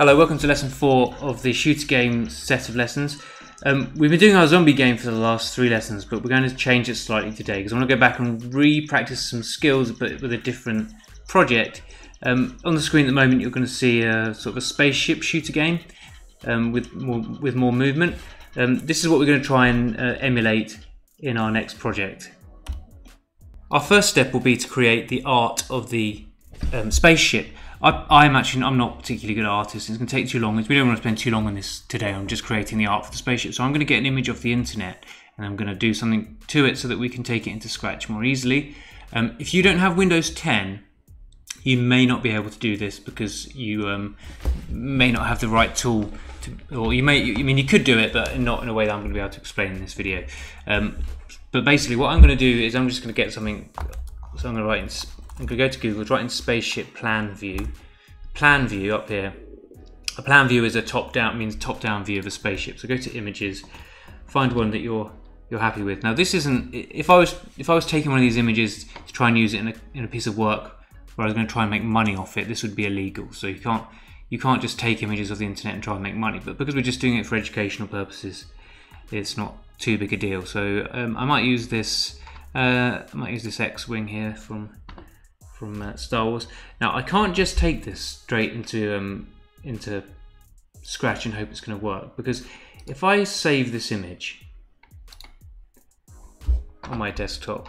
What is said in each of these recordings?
Hello, welcome to lesson four of the shooter game set of lessons. Um, we've been doing our zombie game for the last three lessons, but we're going to change it slightly today because I want to go back and re-practice some skills, but with a different project. Um, on the screen at the moment, you're going to see a sort of a spaceship shooter game um, with more with more movement. Um, this is what we're going to try and uh, emulate in our next project. Our first step will be to create the art of the um, spaceship. I, am actually I'm not particularly good artist. It's going to take too long. We don't want to spend too long on this today. I'm just creating the art for the spaceship. So I'm going to get an image off the internet and I'm going to do something to it so that we can take it into Scratch more easily. Um, if you don't have Windows 10, you may not be able to do this because you um, may not have the right tool to, or you may I mean you could do it but not in a way that I'm going to be able to explain in this video um, but basically what I'm going to do is I'm just going to get something so I'm going to write in I'm going to go to Google, write in spaceship plan view. Plan view up here. A plan view is a top down means top down view of a spaceship. So go to images, find one that you're you're happy with. Now this isn't if I was if I was taking one of these images to try and use it in a in a piece of work where I was going to try and make money off it, this would be illegal. So you can't you can't just take images of the internet and try and make money. But because we're just doing it for educational purposes, it's not too big a deal. So um, I might use this uh, I might use this X-wing here from from uh, Star Wars. Now I can't just take this straight into um, into Scratch and hope it's going to work because if I save this image on my desktop.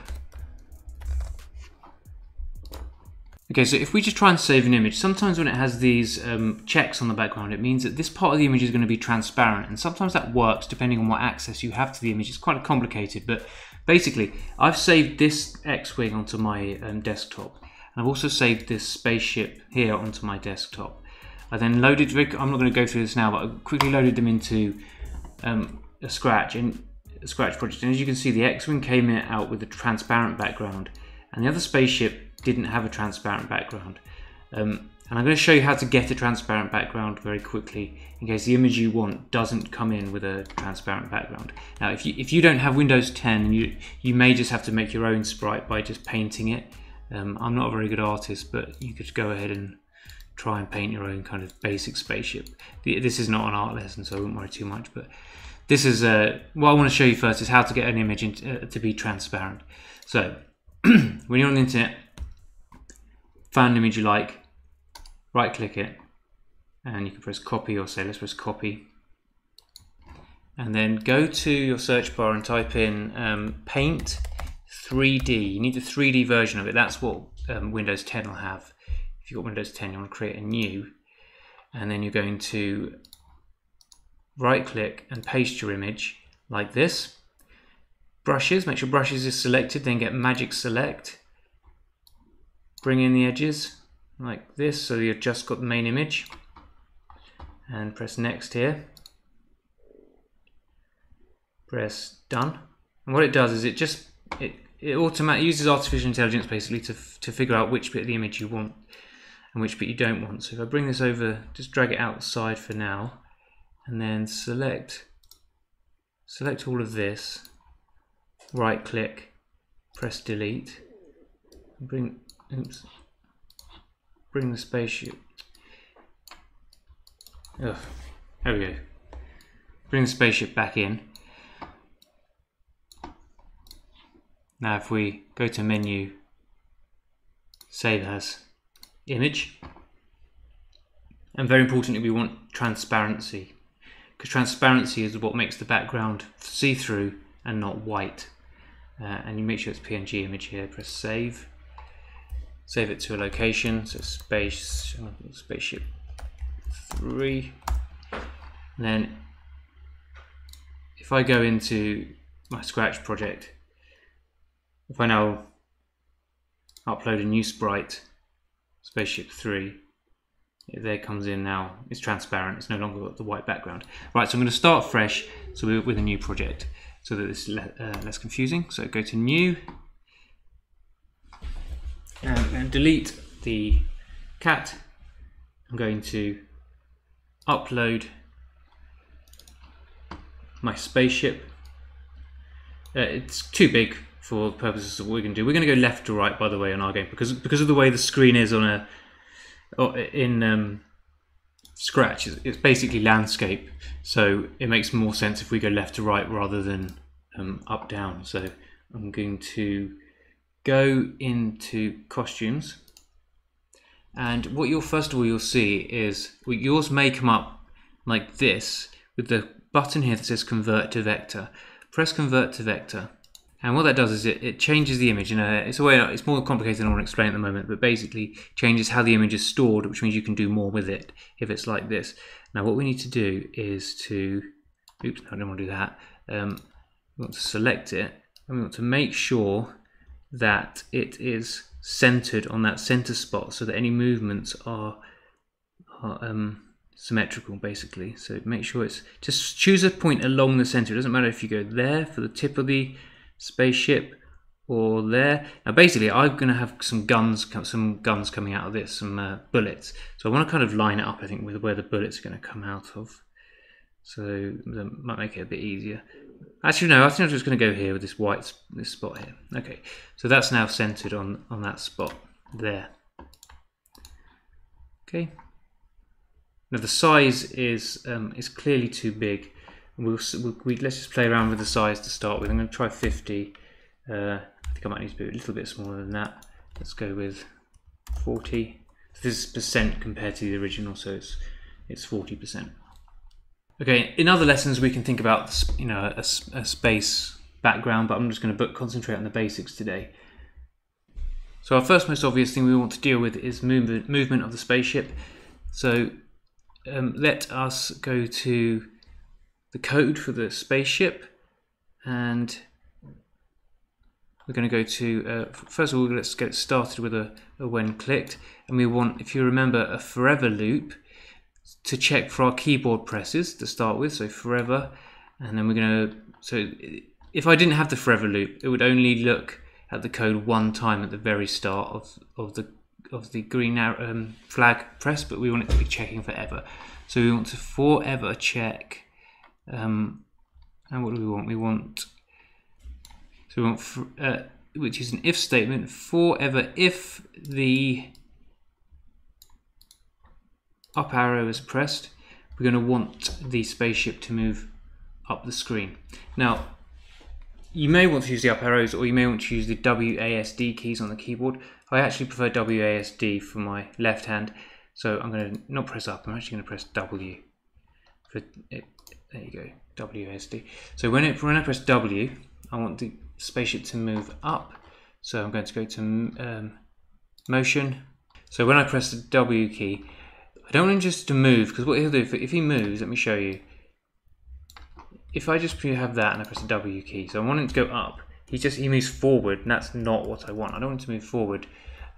Okay, so if we just try and save an image, sometimes when it has these um, checks on the background, it means that this part of the image is going to be transparent. And sometimes that works depending on what access you have to the image. It's quite complicated, but basically, I've saved this X-Wing onto my um, desktop. I've also saved this spaceship here onto my desktop. I then loaded, I'm not going to go through this now, but I quickly loaded them into um, a Scratch and a Scratch project. And as you can see, the X-Wing came out with a transparent background and the other spaceship didn't have a transparent background. Um, and I'm going to show you how to get a transparent background very quickly in case the image you want doesn't come in with a transparent background. Now, if you, if you don't have Windows 10, you, you may just have to make your own sprite by just painting it. Um, I'm not a very good artist, but you could go ahead and try and paint your own kind of basic spaceship. This is not an art lesson, so I won't worry too much. But this is uh, what I want to show you first is how to get an image into, uh, to be transparent. So when you're on the internet, find an image you like, right click it, and you can press copy or say let's press copy. And then go to your search bar and type in um, paint 3D. You need the 3D version of it. That's what um, Windows 10 will have. If you've got Windows 10, you want to create a new. And then you're going to right click and paste your image like this. Brushes, make sure brushes is selected, then get magic select. Bring in the edges like this so you've just got the main image. And press next here. Press done. And what it does is it just it it automatically uses artificial intelligence basically to, to figure out which bit of the image you want and which bit you don't want. So if I bring this over, just drag it outside for now, and then select select all of this, right click, press delete, bring oops, bring the spaceship. Ugh, there we go. Bring the spaceship back in. Now if we go to menu, save as image, and very importantly we want transparency, because transparency is what makes the background see-through and not white. Uh, and you make sure it's PNG image here, press save. Save it to a location, so space, spaceship 3. And then if I go into my Scratch project, if I now upload a new sprite, Spaceship 3, it there comes in now, it's transparent, it's no longer got the white background. Right, so I'm going to start fresh so we're with a new project so that it's le uh, less confusing. So go to new um, and delete the cat. I'm going to upload my spaceship. Uh, it's too big for purposes of what we're going to do. We're going to go left to right, by the way, on our game because because of the way the screen is on a in um, scratch. It's basically landscape, so it makes more sense if we go left to right rather than um, up down. So I'm going to go into costumes, and what you'll first of all you'll see is well, yours may come up like this with the button here that says convert to vector. Press convert to vector and what that does is it, it changes the image. Know, it's a way it's more complicated than I want to explain at the moment, but basically changes how the image is stored, which means you can do more with it if it's like this. Now, what we need to do is to, oops, no, I don't want to do that. Um, we want to select it, and we want to make sure that it is centered on that center spot, so that any movements are, are um, symmetrical, basically. So make sure it's just choose a point along the center. It doesn't matter if you go there for the tip of the spaceship or there. Now basically I'm going to have some guns some guns coming out of this, some uh, bullets. So I want to kind of line it up I think with where the bullets are going to come out of. So that might make it a bit easier. Actually no, I think I'm just going to go here with this white this spot here. Okay, so that's now centered on, on that spot there. Okay. Now the size is um, is clearly too big We'll, we'll we, let's just play around with the size to start with. I'm going to try 50. Uh, I think I might need to be a little bit smaller than that. Let's go with 40. This is percent compared to the original, so it's it's 40%. Okay, in other lessons we can think about you know a, a space background, but I'm just going to concentrate on the basics today. So our first most obvious thing we want to deal with is movement, movement of the spaceship. So um, let us go to the code for the spaceship and we're going to go to uh, first of all let's get started with a, a, when clicked and we want if you remember a forever loop to check for our keyboard presses to start with so forever and then we're going to so if I didn't have the forever loop it would only look at the code one time at the very start of, of the of the green um, flag press but we want it to be checking forever. So we want to forever check um, and what do we want? We want so we want for, uh, which is an if statement forever if the up arrow is pressed we're going to want the spaceship to move up the screen. Now you may want to use the up arrows or you may want to use the WASD keys on the keyboard. I actually prefer WASD for my left hand so I'm going to not press up I'm actually going to press W for it there you go, WASD. So when, it, when I press W, I want the spaceship to move up. So I'm going to go to um, motion. So when I press the W key, I don't want him just to move, because what he'll do, if, if he moves, let me show you. If I just have that and I press the W key, so I want him to go up, he just he moves forward, and that's not what I want. I don't want him to move forward,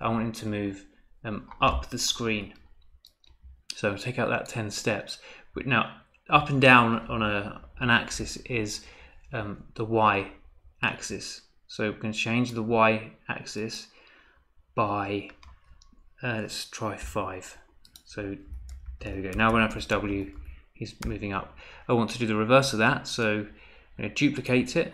I want him to move um, up the screen. So take out that 10 steps. Now, up and down on a an axis is um, the y axis. So we can change the y axis by uh, let's try five. So there we go. Now when I press W, he's moving up. I want to do the reverse of that, so I'm going to duplicate it.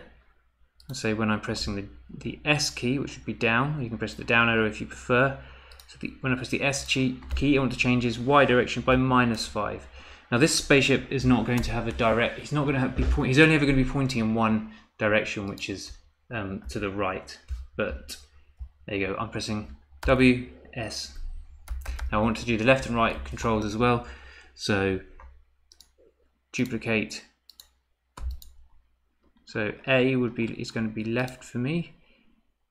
And say when I'm pressing the, the S key, which would be down, you can press the down arrow if you prefer. So the, when I press the S key, I want to change his Y direction by minus 5. Now this spaceship is not going to have a direct, he's not going to have, be point, he's only ever going to be pointing in one direction, which is um, to the right. But there you go, I'm pressing W, S. Now I want to do the left and right controls as well. So duplicate. So A would be, is going to be left for me.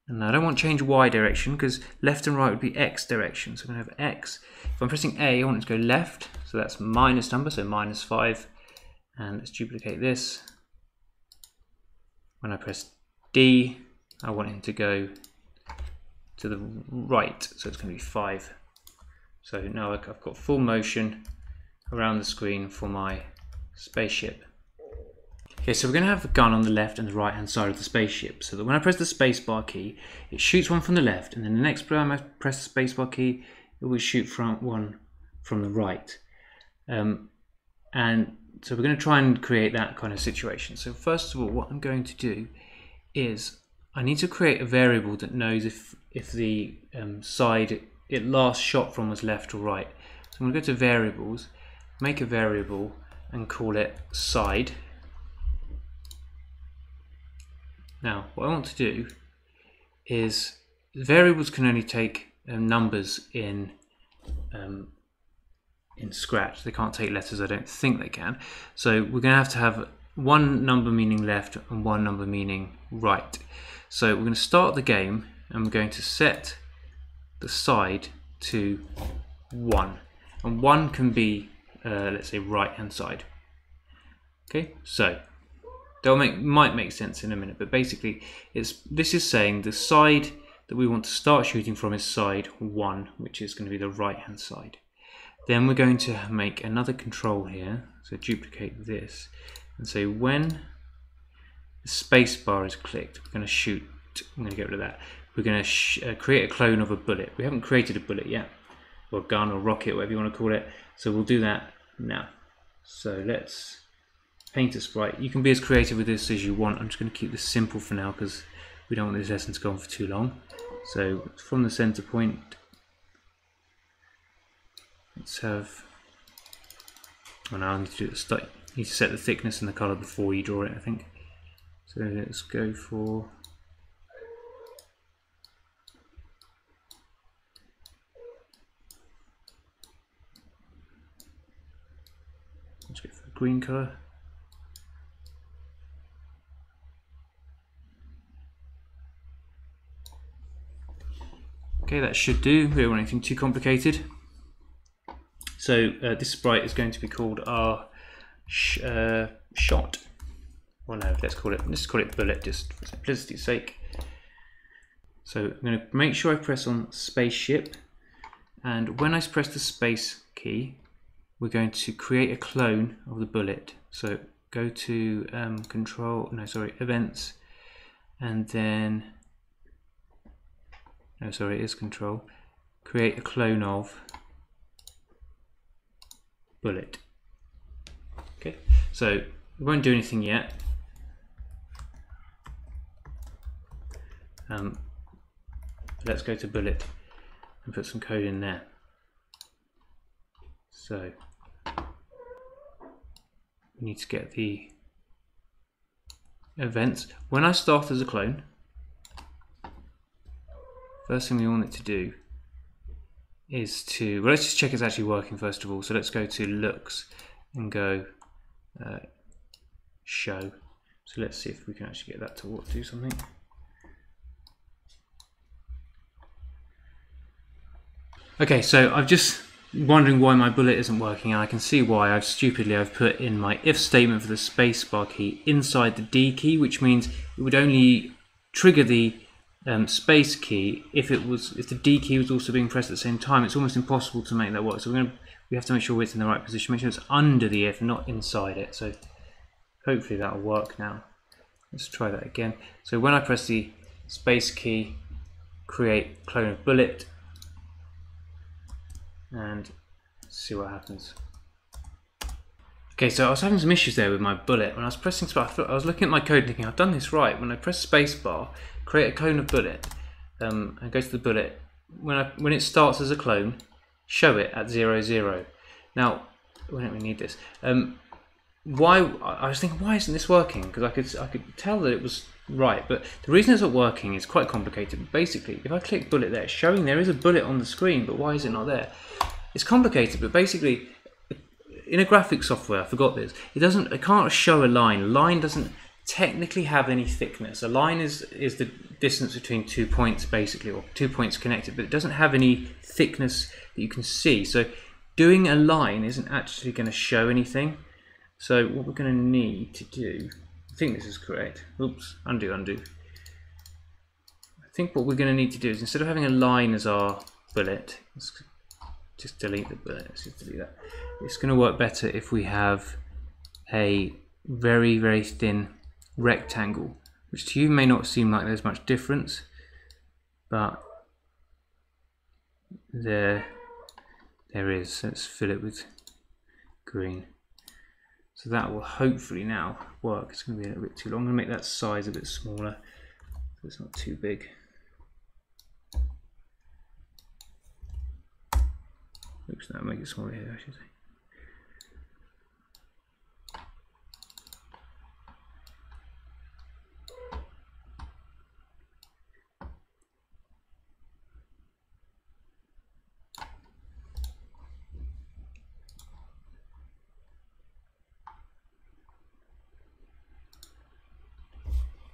And I don't want to change Y direction because left and right would be X direction. So I'm going to have X. If I'm pressing A, I want it to go left. So that's minus number, so minus 5. And let's duplicate this. When I press D, I want him to go to the right. So it's going to be 5. So now I've got full motion around the screen for my spaceship. Okay, so we're going to have the gun on the left and the right hand side of the spaceship. So that when I press the spacebar key, it shoots one from the left, and then the next time I press the spacebar key, it will shoot from one from the right. Um, and so we're going to try and create that kind of situation. So first of all, what I'm going to do is I need to create a variable that knows if, if the um, side it last shot from was left or right. So I'm going to go to variables make a variable and call it side. Now, what I want to do is variables can only take um, numbers in um, in Scratch. They can't take letters. I don't think they can. So we're going to have to have one number meaning left and one number meaning right. So we're going to start the game and we're going to set the side to 1. And 1 can be, uh, let's say, right hand side. Okay, so that make, might make sense in a minute, but basically it's this is saying the side that we want to start shooting from is side 1, which is going to be the right hand side. Then we're going to make another control here, so duplicate this, and say when the space bar is clicked, we're going to shoot, I'm going to get rid of that, we're going to uh, create a clone of a bullet. We haven't created a bullet yet, or gun or rocket, whatever you want to call it, so we'll do that now. So let's paint a sprite. You can be as creative with this as you want. I'm just going to keep this simple for now because we don't want this lesson to go on for too long. So from the center point, let's have. Oh no, I need to, start, need to set the thickness and the color before you draw it. I think. So let's go for. Let's go for green color. Okay, that should do. We don't want anything too complicated. So uh, this sprite is going to be called our sh uh, shot. Well, no, let's call it let's call it bullet, just for simplicity's sake. So I'm going to make sure I press on spaceship, and when I press the space key, we're going to create a clone of the bullet. So go to um, control, no, sorry, events, and then no sorry it is control. Create a clone of bullet. Okay so we won't do anything yet. Um, let's go to bullet and put some code in there. So we need to get the events. When I start as a clone First thing we want it to do is to, well let's just check it's actually working first of all. So let's go to looks and go uh, show. So let's see if we can actually get that to do something. Okay, so I've just wondering why my bullet isn't working and I can see why I've stupidly I've put in my if statement for the spacebar key inside the D key which means it would only trigger the um, space key, if it was if the D key was also being pressed at the same time, it's almost impossible to make that work. So we're gonna we have to make sure it's in the right position. Make sure it's under the if, not inside it. So hopefully that'll work now. Let's try that again. So when I press the space key, create clone of bullet, and see what happens. Okay, so I was having some issues there with my bullet. When I was pressing space, I was looking at my code thinking, I've done this right. When I press spacebar, create a clone of bullet, um, and go to the bullet. When, I, when it starts as a clone, show it at zero zero. Now, we don't really need this. Um, why? I was thinking, why isn't this working? Because I could I could tell that it was right, but the reason it's not working is quite complicated. Basically, if I click bullet there, showing there is a bullet on the screen, but why is it not there? It's complicated, but basically in a graphics software, I forgot this. It doesn't. It can't show a line. Line doesn't technically have any thickness. A line is is the distance between two points, basically, or two points connected, but it doesn't have any thickness that you can see. So doing a line isn't actually going to show anything. So what we're going to need to do, I think this is correct. Oops, undo, undo. I think what we're going to need to do is instead of having a line as our bullet, just delete the bullet, let's just delete that. It's going to work better if we have a very, very thin rectangle, which to you may not seem like there's much difference, but there, there is. Let's fill it with green. So that will hopefully now work. It's going to be a little bit too long. I'm going to make that size a bit smaller so it's not too big. Oops, no, make it smaller here, I should say.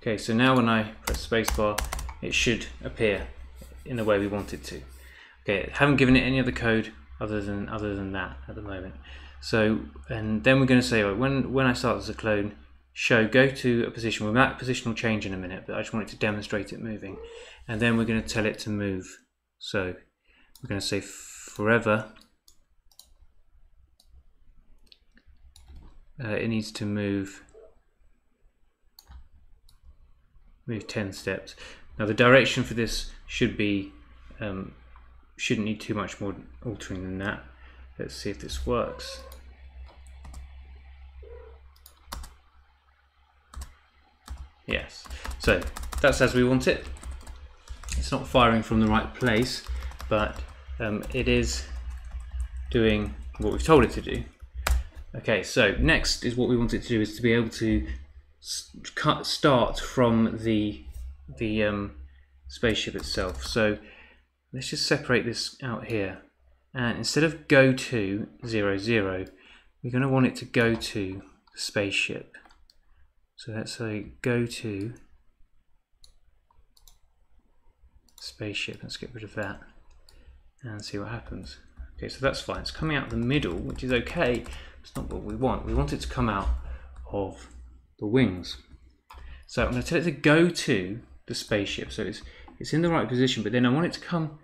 Okay, so now when I press spacebar, it should appear in the way we want it to. Okay, haven't given it any other code other than other than that at the moment. So, and then we're going to say, right, when when I start as a clone, show go to a position. Well, that position will change in a minute, but I just want it to demonstrate it moving. And then we're going to tell it to move. So we're going to say forever. Uh, it needs to move move 10 steps. Now the direction for this should be um, shouldn't need too much more altering than that. Let's see if this works. Yes, so that's as we want it. It's not firing from the right place, but um, it is doing what we've told it to do. Okay, so next is what we want it to do is to be able to cut start from the the um, spaceship itself. So let's just separate this out here. And instead of go to zero zero, we're going to want it to go to the spaceship. So let's say go to spaceship. Let's get rid of that and see what happens. Okay, so that's fine. It's coming out the middle, which is okay. It's not what we want. We want it to come out of the wings. So I'm going to tell it to go to the spaceship. So it's it's in the right position, but then I want it to come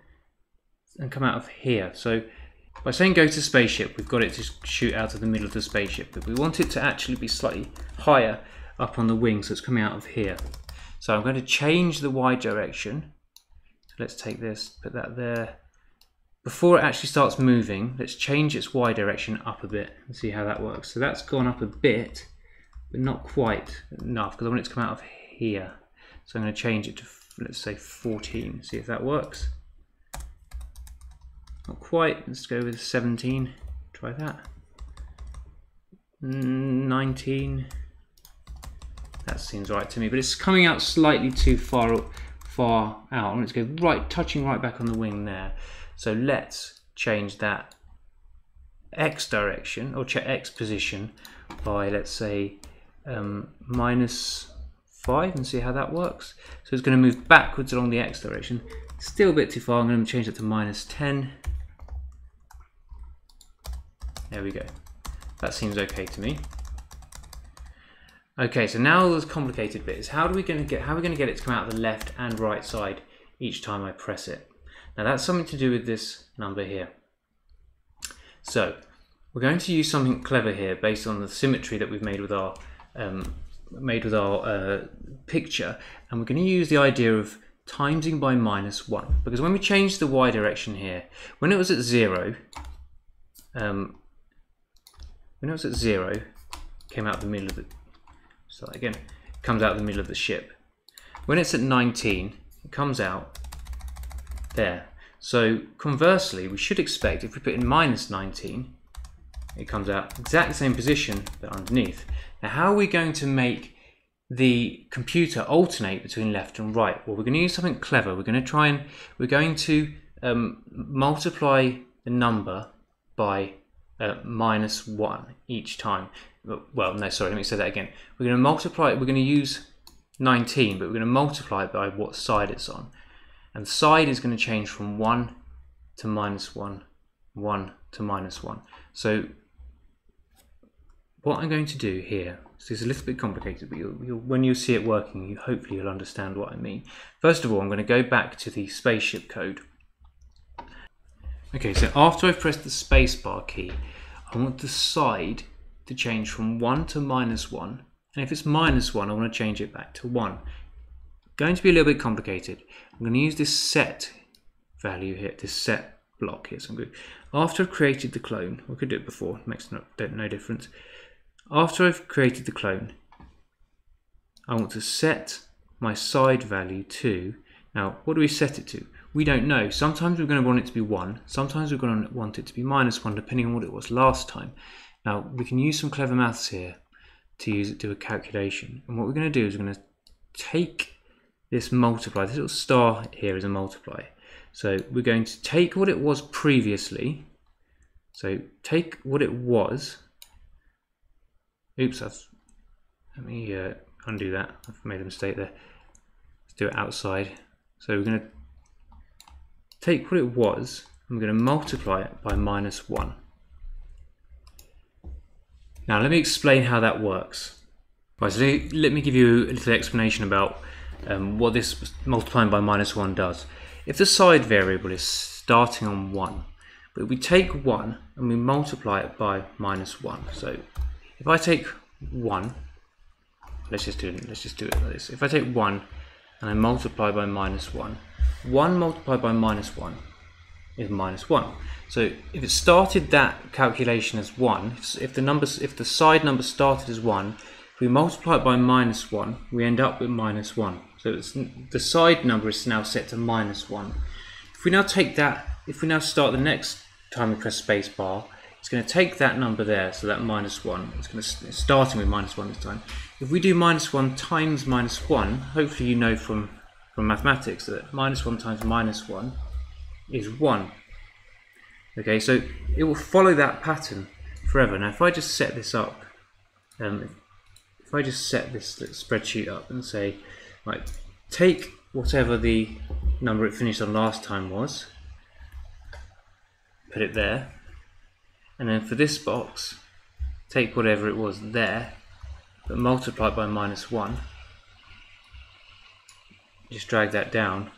and come out of here. So by saying go to spaceship, we've got it to shoot out of the middle of the spaceship, but we want it to actually be slightly higher up on the wing, so it's coming out of here. So I'm going to change the Y direction. So let's take this, put that there. Before it actually starts moving, let's change its Y direction up a bit and see how that works. So that's gone up a bit, but not quite enough because I want it to come out of here. So I'm going to change it to, let's say 14, see if that works. Not quite, let's go with 17, try that. 19, that seems right to me, but it's coming out slightly too far far out. To go right, touching right back on the wing there. So let's change that x direction or check x position by let's say um, minus 5 and see how that works. So it's going to move backwards along the x direction. Still a bit too far, I'm going to change that to minus 10. There we go. That seems okay to me. Okay, so now the complicated bit is how do we going to get how are we going to get it to come out the left and right side each time I press it? Now that's something to do with this number here. So we're going to use something clever here based on the symmetry that we've made with our um, made with our uh, picture, and we're going to use the idea of timesing by minus one because when we change the y direction here, when it was at zero, um, when it was at zero, came out the middle of the so again, comes out the middle of the ship. When it's at 19, it comes out there. So conversely, we should expect if we put in minus 19, it comes out exactly the same position but underneath. Now how are we going to make the computer alternate between left and right? Well, we're going to use something clever. We're going to try and, we're going to um, multiply the number by uh, minus 1 each time well, no, sorry, let me say that again. We're going to multiply we're going to use 19, but we're going to multiply it by what side it's on. And side is going to change from 1 to minus 1, 1 to minus 1. So what I'm going to do here, so it's a little bit complicated, but you'll, you'll, when you see it working, you hopefully you'll understand what I mean. First of all, I'm going to go back to the spaceship code. Okay, so after I've pressed the spacebar key, I want the side to change from 1 to minus 1. And if it's minus 1, I want to change it back to 1. Going to be a little bit complicated. I'm going to use this set value here, this set block here. So I'm going to, after I've created the clone, we could do it before, makes no, no difference. After I've created the clone, I want to set my side value to, now what do we set it to? We don't know. Sometimes we're going to want it to be 1, sometimes we're going to want it to be minus 1, depending on what it was last time. Now we can use some clever maths here to use it do a calculation. And what we're going to do is we're going to take this multiply, this little star here is a multiply. So we're going to take what it was previously. So take what it was. Oops, I've, let me uh, undo that. I've made a mistake there. Let's do it outside. So we're going to take what it was and we're going to multiply it by minus 1. Now let me explain how that works. Right, so let me give you a little explanation about um, what this multiplying by minus 1 does. If the side variable is starting on 1, but we take 1 and we multiply it by minus 1. So if I take 1, let's just do it, let's just do it like this. If I take 1 and I multiply by minus 1, 1 multiplied by minus 1 is minus 1. So if it started that calculation as 1, if the numbers, if the side number started as 1, if we multiply it by minus 1, we end up with minus 1. So the side number is now set to minus 1. If we now take that, if we now start the next time we press space bar, it's going to take that number there, so that minus 1, it's going to starting with minus 1 this time. If we do minus 1 times minus 1, hopefully you know from, from mathematics that minus 1 times minus 1 is 1. Okay, so it will follow that pattern forever. Now, if I just set this up, um, if I just set this spreadsheet up and say, right, take whatever the number it finished on last time was, put it there, and then for this box, take whatever it was there, but multiply by minus 1, just drag that down,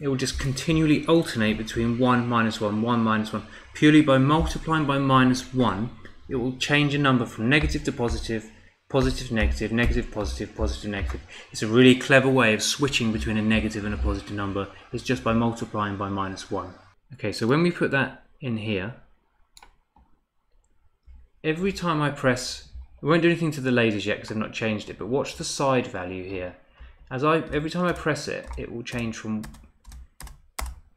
it will just continually alternate between 1, minus 1, 1, minus 1. Purely by multiplying by minus 1, it will change a number from negative to positive, positive, negative, negative, positive, positive, negative. It's a really clever way of switching between a negative and a positive number. It's just by multiplying by minus 1. Okay, so when we put that in here, every time I press, we won't do anything to the lasers yet because I've not changed it, but watch the side value here. As I, every time I press it, it will change from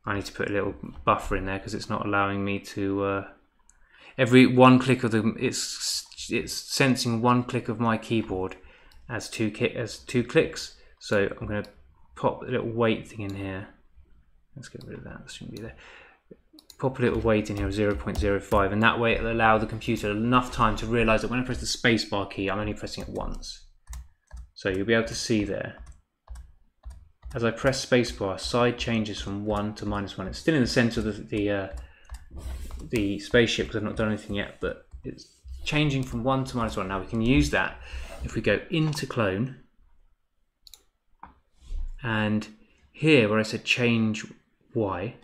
I need to put a little buffer in there because it's not allowing me to. Uh, every one click of the it's it's sensing one click of my keyboard as two as two clicks. So I'm going to pop a little wait thing in here. Let's get rid of that. That shouldn't be there. Pop a little wait in here of 0.05, and that way it'll allow the computer enough time to realize that when I press the spacebar key, I'm only pressing it once. So you'll be able to see there as I press spacebar, side changes from 1 to minus 1. It's still in the center of the, the, uh, the spaceship because I've not done anything yet, but it's changing from 1 to minus 1. Now we can use that if we go into clone and here where I said change y,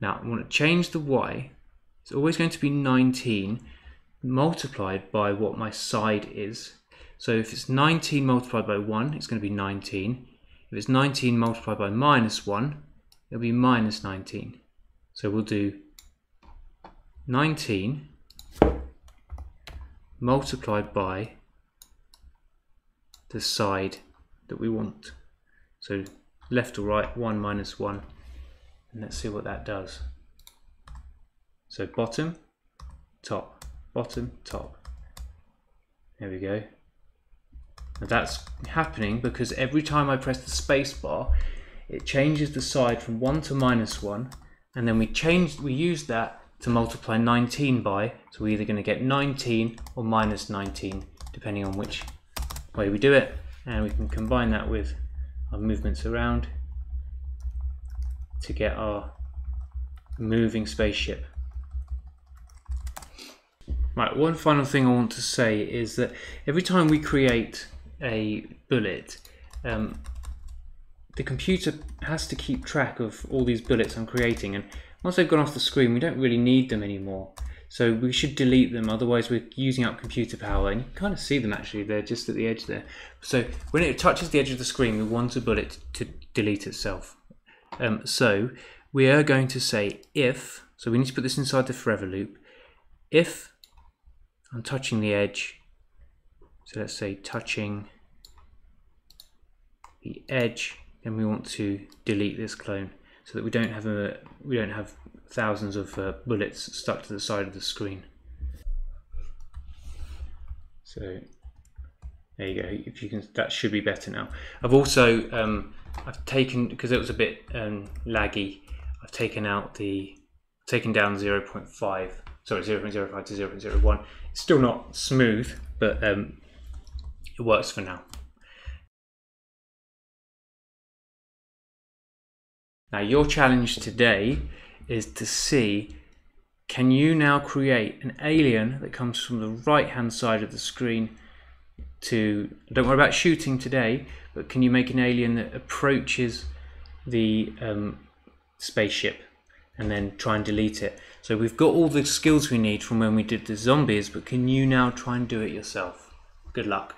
now I want to change the y, it's always going to be 19 multiplied by what my side is. So if it's 19 multiplied by 1, it's going to be 19. If it's 19 multiplied by minus 1, it'll be minus 19. So we'll do 19 multiplied by the side that we want. So left or right, 1 minus 1. And let's see what that does. So bottom, top, bottom, top. There we go. That's happening because every time I press the space bar, it changes the side from 1 to minus 1, and then we change, we use that to multiply 19 by, so we're either going to get 19 or minus 19, depending on which way we do it, and we can combine that with our movements around to get our moving spaceship. Right, one final thing I want to say is that every time we create a bullet, um, the computer has to keep track of all these bullets I'm creating and once they've gone off the screen we don't really need them anymore. So we should delete them otherwise we're using up computer power and you can kind of see them actually they're just at the edge there. So when it touches the edge of the screen we want a bullet to delete itself um, so we are going to say if so we need to put this inside the forever loop if I'm touching the edge so let's say touching the edge, then we want to delete this clone so that we don't have a we don't have thousands of uh, bullets stuck to the side of the screen. So there you go. If you can, that should be better now. I've also um, I've taken because it was a bit um, laggy. I've taken out the taken down 0.5 sorry 0.05 to 0.01 it's still not smooth but um, it works for now. Now your challenge today is to see can you now create an alien that comes from the right hand side of the screen to don't worry about shooting today but can you make an alien that approaches the um, spaceship and then try and delete it? So we've got all the skills we need from when we did the zombies but can you now try and do it yourself? Good luck